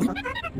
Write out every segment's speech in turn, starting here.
Ha ha ha!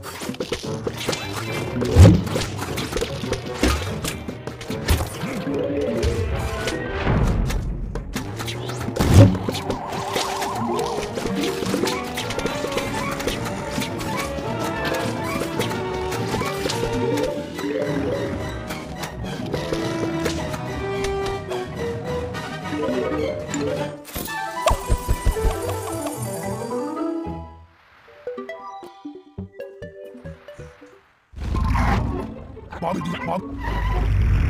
Bỏ vị.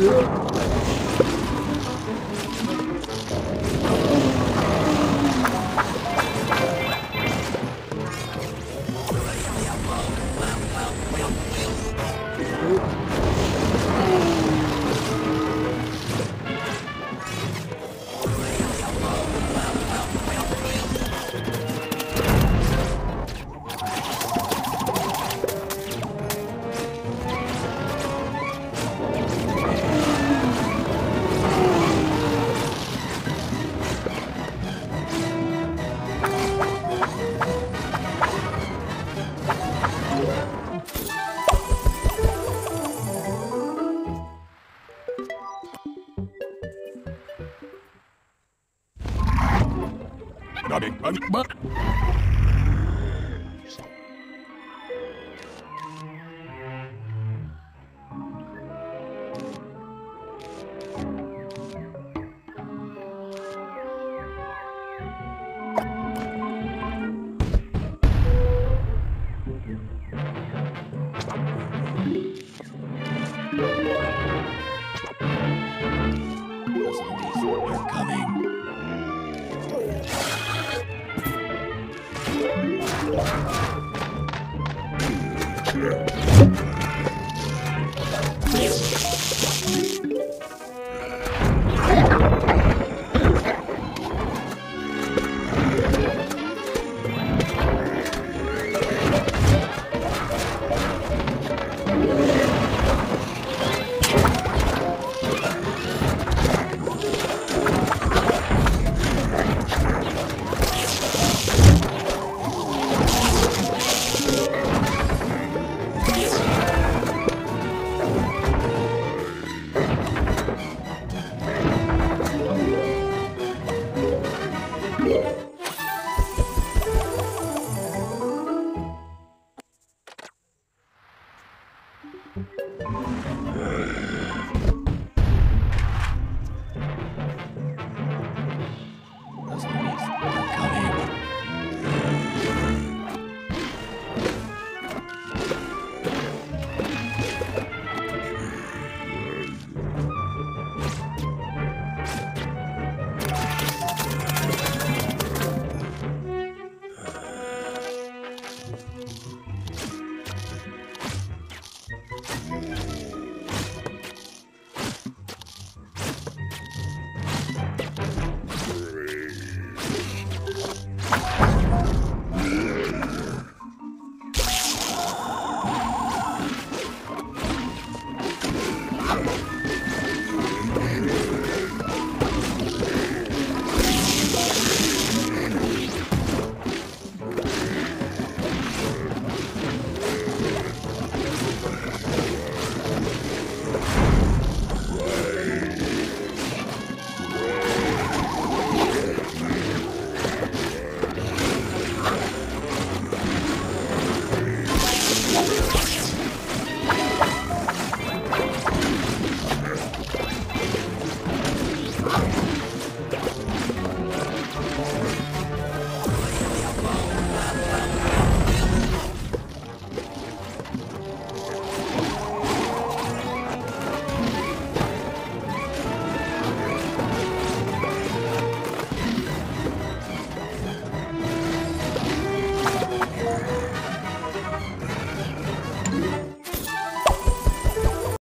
Yeah. Bob. Bobby, Bobby, Bobby. You're Yeah. Grrrr.